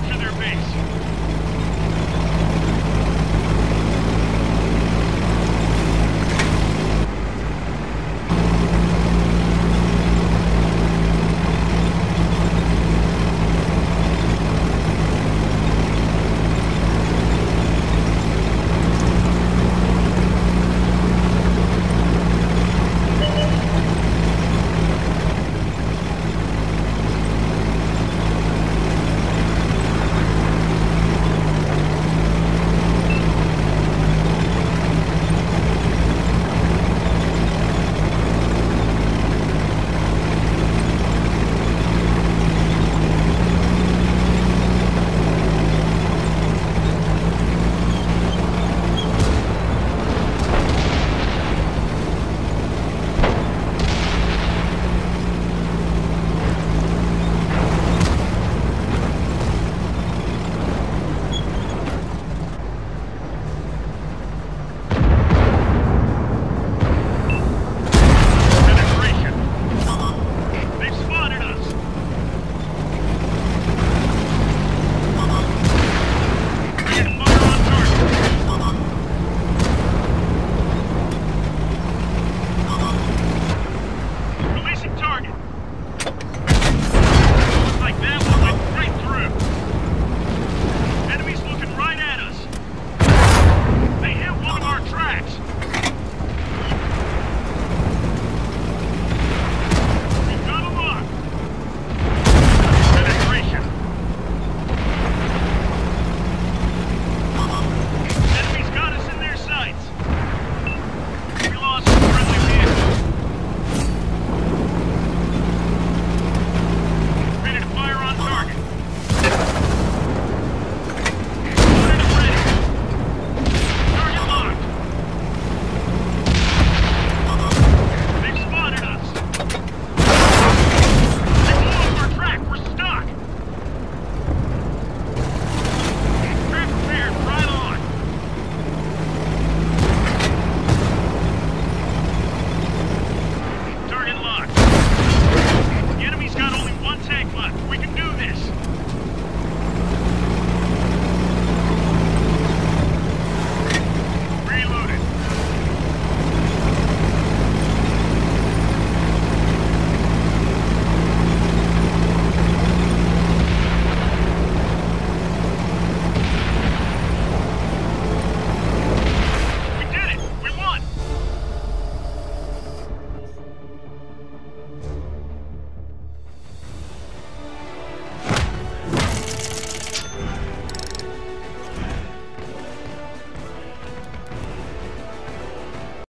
capture their base.